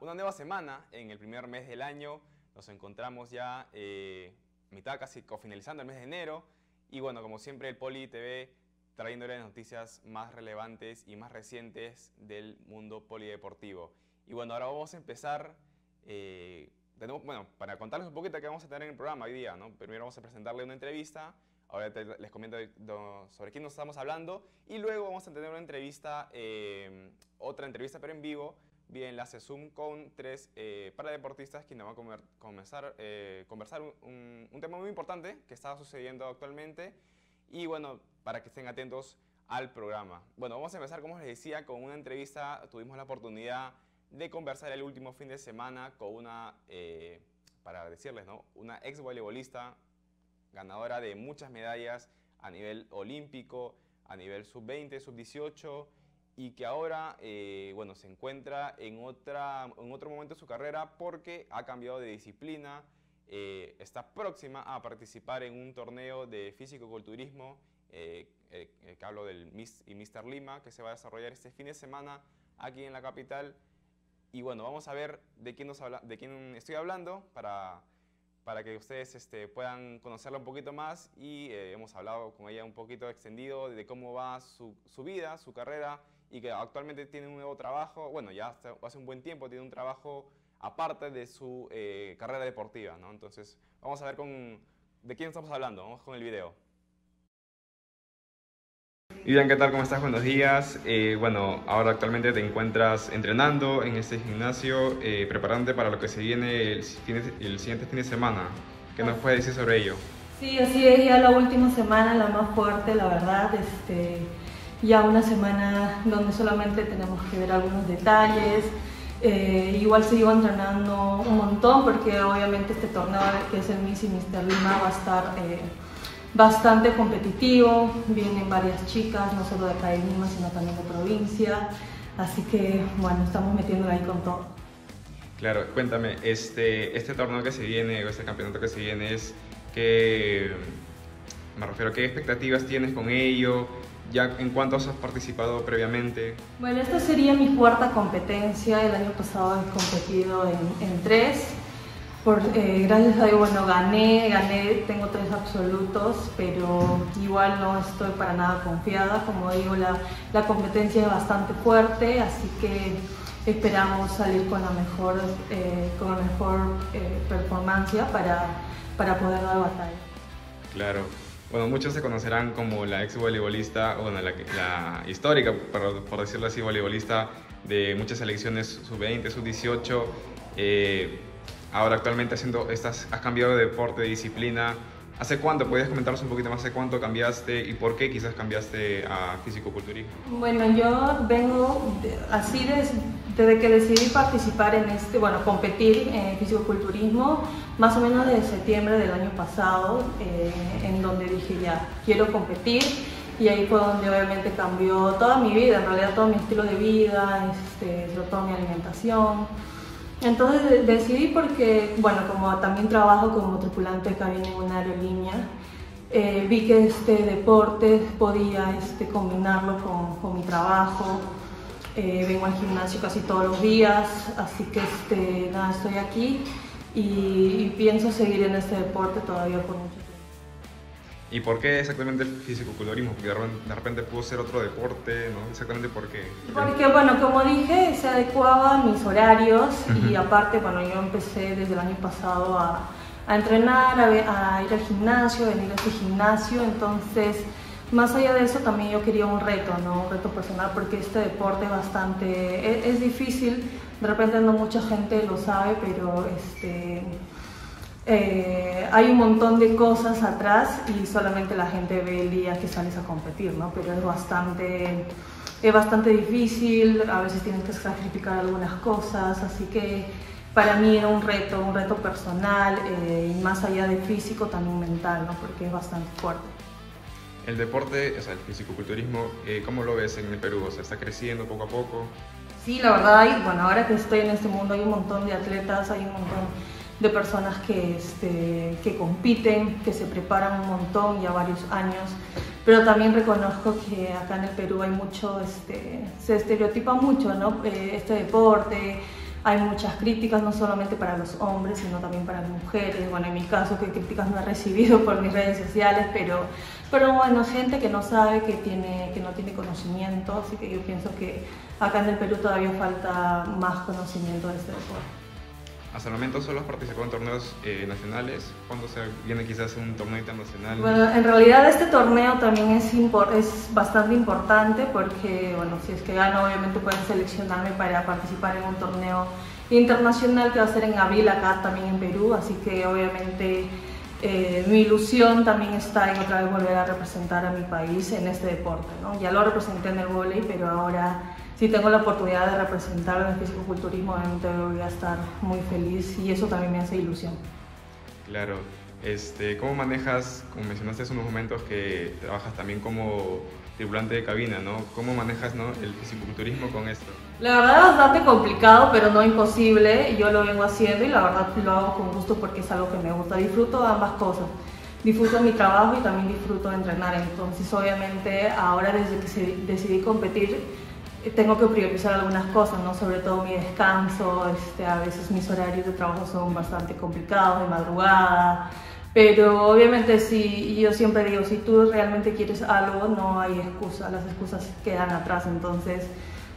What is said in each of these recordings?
una nueva semana en el primer mes del año. Nos encontramos ya eh, mitad casi finalizando el mes de enero. Y bueno, como siempre, el Poli TV trayéndole las noticias más relevantes y más recientes del mundo polideportivo. Y bueno, ahora vamos a empezar. Eh, bueno, para contarles un poquito qué vamos a tener en el programa hoy día, ¿no? Primero vamos a presentarle una entrevista, ahora les comento sobre quién nos estamos hablando, y luego vamos a tener una entrevista, eh, otra entrevista pero en vivo, vía enlace Zoom con tres eh, paradeportistas que nos van a comenzar, eh, conversar un, un, tema muy importante que está sucediendo actualmente y bueno, para que estén atentos al programa. Bueno, vamos a empezar, como les decía, con una entrevista. Tuvimos la oportunidad de conversar el último fin de semana con una, eh, para decirles, ¿no? Una ex voleibolista ganadora de muchas medallas a nivel olímpico, a nivel sub-20, sub-18 y que ahora eh, bueno, se encuentra en, otra, en otro momento de su carrera porque ha cambiado de disciplina, eh, está próxima a participar en un torneo de físico-culturismo, eh, que hablo del Miss y Mr. Lima, que se va a desarrollar este fin de semana aquí en la capital. Y bueno, vamos a ver de quién, nos habla, de quién estoy hablando para, para que ustedes este, puedan conocerla un poquito más y hemos hablado con ella un poquito extendido de cómo va su, su vida, su carrera y que actualmente tiene un nuevo trabajo, bueno, ya hace un buen tiempo tiene un trabajo aparte de su eh, carrera deportiva, ¿no? Entonces, vamos a ver con, de quién estamos hablando, vamos con el video. Vivian, ¿qué tal? ¿Cómo estás? Buenos días. Eh, bueno, ahora actualmente te encuentras entrenando en este gimnasio, eh, preparándote para lo que se viene el, el siguiente fin de semana. ¿Qué nos puedes decir sobre ello? Sí, así es, ya la última semana, la más fuerte, la verdad. Este, ya una semana donde solamente tenemos que ver algunos detalles. Eh, igual sigo entrenando un montón porque obviamente este torneo que es el Miss y Mr. Lima va a estar eh, bastante competitivo. Vienen varias chicas, no solo de acá de Lima, sino también de provincia. Así que bueno, estamos metiéndolo ahí con todo. Claro, cuéntame, este, este torneo que se viene, o este campeonato que se viene, es que, me refiero, ¿qué expectativas tienes con ello? ¿Ya en cuántos has participado previamente? Bueno, esta sería mi cuarta competencia. El año pasado he competido en, tres. Por, eh, gracias a Dios, bueno, gané, gané, tengo tres absolutos, pero igual no estoy para nada confiada. Como digo, la, la competencia es bastante fuerte, así que esperamos salir con la mejor, eh, con la mejor eh, performance para, para poder dar batalla. Claro. Bueno, muchos se conocerán como la ex voleibolista, bueno, la, histórica, por, por, decirlo así, voleibolista de muchas selecciones sub-20, sub-18. Eh, ahora actualmente haciendo estas, has cambiado de deporte, de disciplina. ¿Hace cuánto? ¿Podrías comentarnos un poquito más hace cuánto cambiaste y por qué quizás cambiaste a físico-culturismo? Bueno, yo vengo así desde, desde que decidí participar en este, bueno, competir en físico-culturismo, más o menos desde septiembre del año pasado, eh, en donde dije ya, quiero competir y ahí fue donde obviamente cambió toda mi vida, en realidad todo mi estilo de vida, este, toda mi alimentación. Entonces decidí porque, bueno, como también trabajo como tripulante de cabina en una aerolínea, eh, vi que este deporte podía este, combinarlo con, mi trabajo. Eh, vengo al gimnasio casi todos los días, así que este, nada, estoy aquí y, pienso seguir en este deporte todavía por mucho. ¿Y por qué exactamente el fisicoculturismo? Porque de repente pudo ser otro deporte, ¿no? Exactamente por qué. Porque, bueno, como dije, se adecuaba a mis horarios y aparte, bueno, yo empecé desde el año pasado a, a entrenar, a, a, ir al gimnasio, a venir a este gimnasio, entonces, más allá de eso, también yo quería un reto, ¿no? Un reto personal, porque este deporte es bastante, es, es difícil, de repente no mucha gente lo sabe, pero este eh, hay un montón de cosas atrás y solamente la gente ve el día que sales a competir, ¿no? Pero es bastante, es bastante difícil, a veces tienes que sacrificar algunas cosas, así que para mí era un reto, un reto personal eh, y más allá de físico también mental, ¿no? Porque es bastante fuerte. El deporte, o sea, el fisicoculturismo, eh, ¿cómo lo ves en el Perú? O sea, ¿está creciendo poco a poco? Sí, la verdad, hay, bueno, ahora que estoy en este mundo hay un montón de atletas, hay un montón de personas que, este, que compiten, que se preparan un montón, ya varios años, pero también reconozco que acá en el Perú hay mucho, este, se estereotipa mucho ¿no? Eh, este deporte, hay muchas críticas, no solamente para los hombres, sino también para las mujeres. Bueno, en mi caso, que críticas no he recibido por mis redes sociales, pero, pero bueno, gente que no sabe, que, tiene, que no tiene conocimiento, así que yo pienso que acá en el Perú todavía falta más conocimiento de este deporte. Hasta el momento solo has participado en torneos eh, nacionales. ¿Cuándo se viene quizás un torneo internacional? Bueno, en realidad este torneo también es, es bastante importante porque, bueno, si es que gano, obviamente pueden seleccionarme para participar en un torneo internacional que va a ser en abril acá también en Perú. Así que, obviamente, eh, mi ilusión también está en otra vez volver a representar a mi país en este deporte. ¿no? Ya lo representé en el vóley, pero ahora si tengo la oportunidad de representar en el fisicoculturismo, obviamente voy a estar muy feliz y eso también me hace ilusión. Claro. Este, ¿Cómo manejas, como mencionaste hace unos momentos, que trabajas también como tripulante de cabina, ¿no? ¿Cómo manejas ¿no? el fisicoculturismo con esto? La verdad es bastante complicado, pero no imposible. Yo lo vengo haciendo y la verdad lo hago con gusto porque es algo que me gusta. Disfruto ambas cosas. Disfruto mi trabajo y también disfruto entrenar. Entonces, obviamente, ahora desde que decidí competir, tengo que priorizar algunas cosas, ¿no? sobre todo mi descanso, este, a veces mis horarios de trabajo son bastante complicados, de madrugada, pero obviamente si yo siempre digo, si tú realmente quieres algo, no hay excusa, las excusas quedan atrás, entonces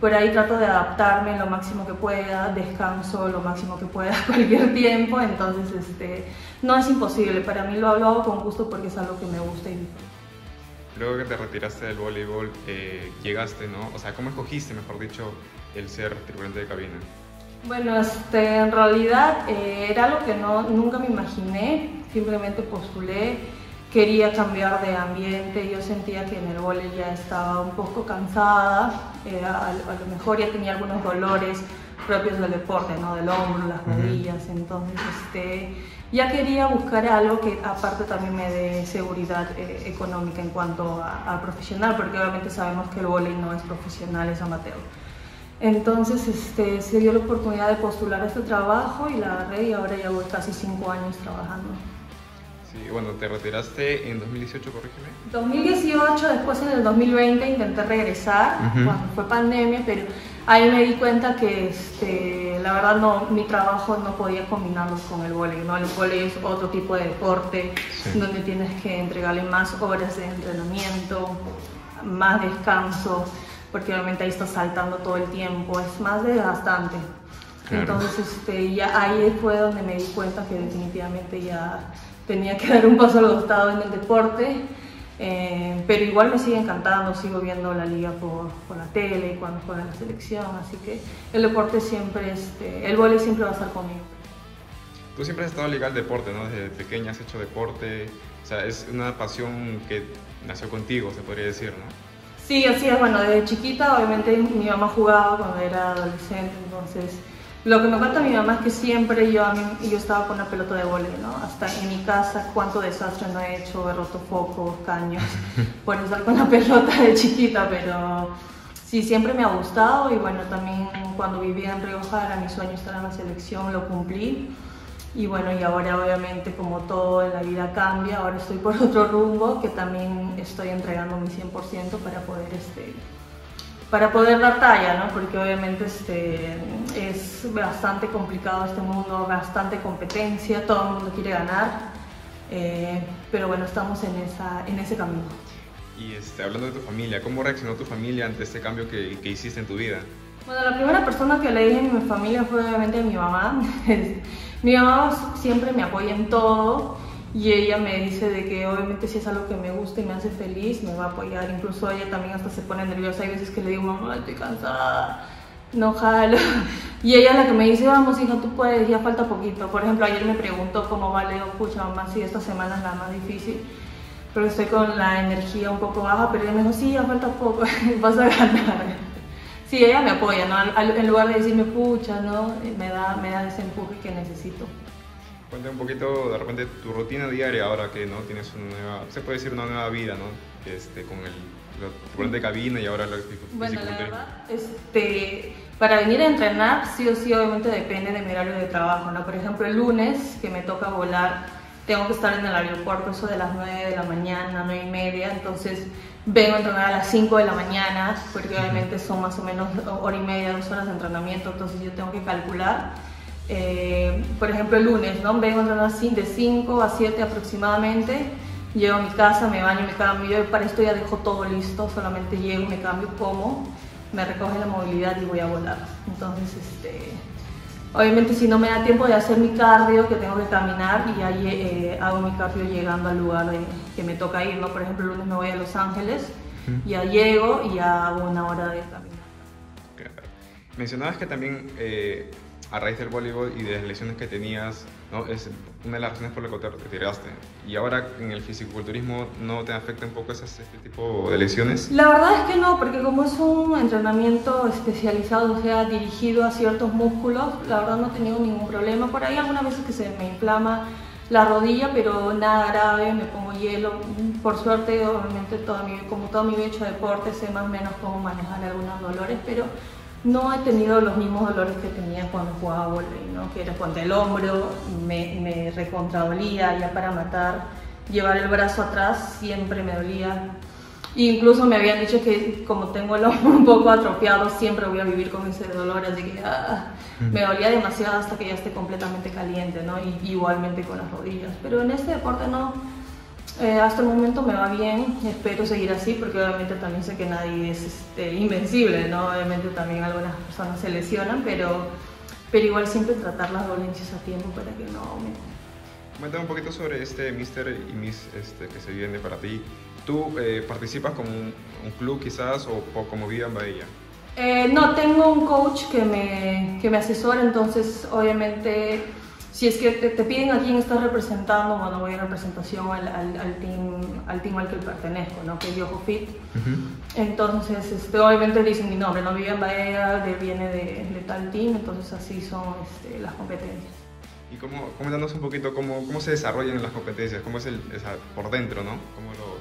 por ahí trato de adaptarme lo máximo que pueda, descanso lo máximo que pueda cualquier tiempo, entonces este, no es imposible, para mí lo, hago con gusto porque es algo que me gusta y luego que te retiraste del voleibol, eh, llegaste, ¿no? O sea, ¿cómo escogiste, mejor dicho, el ser tripulante de cabina? Bueno, este, en realidad eh, era algo que no, nunca me imaginé, simplemente postulé, quería cambiar de ambiente, yo sentía que en el voleibol ya estaba un poco cansada, eh, a, lo mejor ya tenía algunos dolores propios del deporte, ¿no? del hombro, las rodillas, entonces este, ya quería buscar algo que aparte también me dé seguridad eh, económica en cuanto a, profesional, porque obviamente sabemos que el volei no es profesional, es amateur. Entonces este, se dio la oportunidad de postular a este trabajo y la agarré y ahora voy casi cinco años trabajando. Sí, bueno, te retiraste en 2018, corrígeme. 2018, después en el 2020 intenté regresar, cuando fue pandemia, pero ahí me di cuenta que este, la verdad no, mi trabajo no podía combinarlo con el vóley, ¿no? El vóley es otro tipo de deporte donde tienes que entregarle más horas de entrenamiento, más descanso, porque obviamente ahí estás saltando todo el tiempo, es más desgastante. Entonces este, ya ahí fue donde me di cuenta que definitivamente ya tenía que dar un paso al costado en el deporte eh, pero igual me sigue encantando, sigo viendo la liga por, por, la tele y cuando juega la selección, así que el deporte siempre, este, el vóley siempre va a estar conmigo. Tú siempre has estado ligado al deporte, ¿no? Desde pequeña has hecho deporte, o sea, es una pasión que nació contigo, se podría decir, ¿no? Sí, así es, bueno, desde chiquita obviamente mi mamá jugaba cuando era adolescente, entonces lo que me cuenta mi mamá es que siempre yo, a mí, yo estaba con una pelota de vóley, ¿no? Hasta en mi casa, cuánto desastre no he hecho, he roto focos, caños, por estar con la pelota de chiquita, pero sí, siempre me ha gustado y bueno, también cuando vivía en Rioja era mi sueño estar en la selección, lo cumplí. Y bueno, y ahora obviamente como todo en la vida cambia, ahora estoy por otro rumbo que también estoy entregando mi 100% para poder este, para poder dar talla, ¿no? porque obviamente este, es bastante complicado este mundo, bastante competencia, todo el mundo quiere ganar, eh, pero bueno, estamos en, esa, en ese camino. Y este, hablando de tu familia, ¿cómo reaccionó tu familia ante este cambio que, que hiciste en tu vida? Bueno, la primera persona que le dije en mi familia fue obviamente mi mamá. mi mamá siempre me apoya en todo y ella me dice de que obviamente si es algo que me gusta y me hace feliz, me va a apoyar. Incluso ella también hasta se pone nerviosa. Hay veces que le digo, mamá, estoy cansada, no jalo. Y ella es la que me dice, vamos hija, tú puedes, ya falta poquito. Por ejemplo, ayer me preguntó cómo va, le digo, pucha mamá, sí, esta semana es la más difícil. Pero estoy con la energía un poco baja, pero ella me dijo, sí, ya falta poco, vas a ganar. Sí, ella me apoya, ¿no? En lugar de decirme, pucha, ¿no? Me da, me da ese empuje que necesito. Cuéntame un poquito de repente tu rutina diaria ahora que no tienes una nueva, se puede decir una nueva vida, ¿no? Este, con el el de cabina y ahora lo Bueno, la verdad, este, para venir a entrenar sí o sí obviamente depende de mi horario de trabajo, ¿no? Por ejemplo, el lunes que me toca volar tengo que estar en el aeropuerto eso de las 9 de la mañana, 9 y media, entonces vengo a entrenar a las 5 de la mañana, porque obviamente son más o menos hora y media, dos horas de entrenamiento, entonces yo tengo que calcular. Eh, por ejemplo, el lunes, ¿no? Vengo de 5 a 7 aproximadamente, llego a mi casa, me baño, me cambio, para esto ya dejo todo listo, solamente llego, me cambio, como, me recoge la movilidad y voy a volar. Entonces, este Obviamente si no me da tiempo de hacer mi cardio, que tengo que caminar y ahí eh, hago mi cardio llegando al lugar que me toca ir, ¿no? Por ejemplo, el lunes me voy a Los Ángeles, ya llego y ya hago una hora de caminar. Mencionabas que también eh, a raíz del voleibol y de las lesiones que tenías, ¿no? es una de las razones por las que te retiraste. Y ahora en el fisiculturismo, ¿no te afecta un poco este tipo de lesiones? La verdad es que no, porque como es un entrenamiento especializado, o sea, dirigido a ciertos músculos, la verdad no he tenido ningún problema. Por ahí algunas veces que se me inflama la rodilla, pero nada grave, me pongo hielo. Por suerte, obviamente, toda mi, como todo mi vida hecho deporte, sé más o menos cómo manejar algunos dolores, pero no he tenido los mismos dolores que tenía cuando jugaba volei, ¿no? que era cuando el hombro me, me recontradolía ya para matar, llevar el brazo atrás siempre me dolía. Incluso me habían dicho que como tengo el hombro un poco atrofiado, siempre voy a vivir con ese dolor, así que ah, me dolía demasiado hasta que ya esté completamente caliente, ¿no? Y, igualmente con las rodillas. Pero en este deporte no, eh, hasta el momento me va bien, espero seguir así porque obviamente también sé que nadie es este, invencible, ¿no? Obviamente también algunas personas se lesionan, pero, pero igual siempre tratar las dolencias a tiempo para que no aumenten. Cuéntame un poquito sobre este Mister y Miss este, que se viene para ti. ¿Tú eh, participas como un, club quizás o, como Vida en Bahía? Eh, no, tengo un coach que me, que me asesora, entonces obviamente si es que te, piden a quién estás representando, bueno, voy en representación al, al, team, al team al que pertenezco, ¿no? que es Yojo Fit. Entonces, este, obviamente dicen mi nombre, no vive en Bahía, viene de, de, tal team, entonces así son este, las competencias. Y cómo, coméntanos un poquito cómo, cómo se desarrollan las competencias, cómo es el, por dentro, ¿no?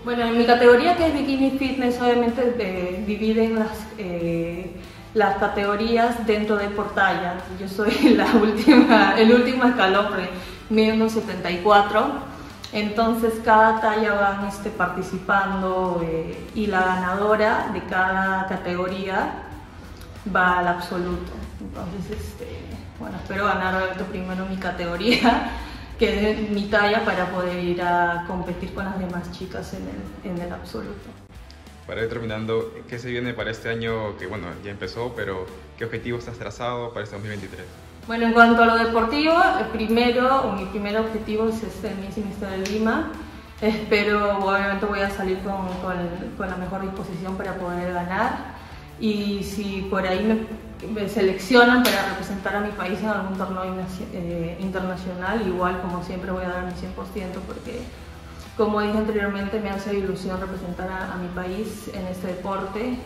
Bueno, en mi categoría que es Bikini Fitness, obviamente eh, dividen las... Eh, las categorías dentro de Portalla. Yo soy la última, el último escalón, mido 74. Entonces cada talla van este, participando eh, y la ganadora de cada categoría va al absoluto. Entonces, este, bueno, espero ganar primero mi categoría, que es mi talla, para poder ir a competir con las demás chicas en el, en el absoluto para ir terminando, ¿qué se viene para este año que, bueno, ya empezó, pero qué objetivo estás trazado para este 2023? Bueno, en cuanto a lo deportivo, el primero, o mi primer objetivo es este Miss Mister de Lima. Espero, obviamente voy a salir con, con, la mejor disposición para poder ganar. Y si por ahí me, seleccionan para representar a mi país en algún torneo eh, internacional, igual como siempre voy a dar mi 100% porque como dije anteriormente, me hace ilusión representar a, mi país en este deporte.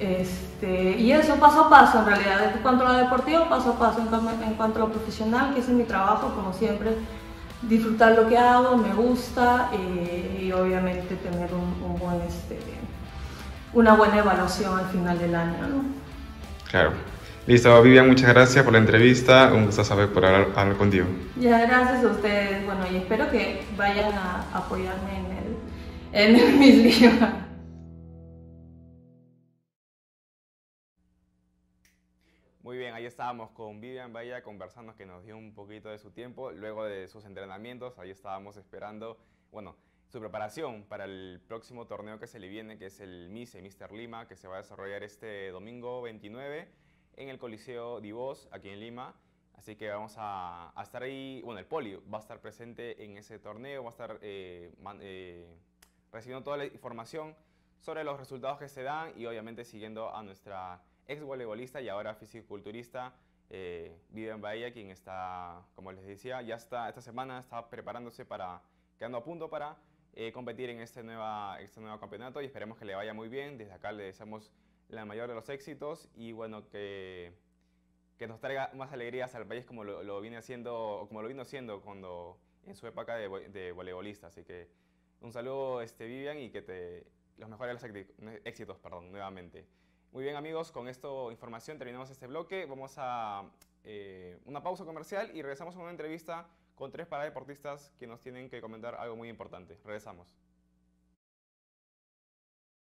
Este, y eso paso a paso, en realidad, en cuanto a lo deportivo, paso a paso, en, cuanto a lo profesional, que es mi trabajo, como siempre, disfrutar lo que hago, me gusta eh, y obviamente tener un, buen, este, una buena evaluación al final del año. ¿no? Claro. Listo, Vivian, muchas gracias por la entrevista. Un gusto saber por hablar, contigo. Ya, gracias a ustedes. Bueno, y espero que vayan a apoyarme en, el, en mis libros. Muy bien, ahí estábamos con Vivian Bahía conversando que nos dio un poquito de su tiempo luego de sus entrenamientos. Ahí estábamos esperando, bueno, su preparación para el próximo torneo que se le viene, que es el MISE, Mr. Lima, que se va a desarrollar este domingo 29 en el Coliseo Divos, aquí en Lima. Así que vamos a, estar ahí, bueno, el Poli va a estar presente en ese torneo, va a estar eh, eh, recibiendo toda la información sobre los resultados que se dan y obviamente siguiendo a nuestra ex voleibolista y ahora fisiculturista eh, Vivian Bahía, quien está, como les decía, ya está esta semana está preparándose para, quedando a punto para eh, competir en este, nueva, este nuevo campeonato y esperemos que le vaya muy bien. Desde acá le deseamos la mayor de los éxitos y bueno, que, que nos traiga más alegrías al país como lo, viene haciendo, como lo vino haciendo cuando en su época de, de voleibolista. Así que un saludo, este, Vivian, y que te los mejores éxitos, perdón, nuevamente. Muy bien amigos, con esto información terminamos este bloque. Vamos a eh, una pausa comercial y regresamos con una entrevista con tres paradeportistas que nos tienen que comentar algo muy importante. Regresamos.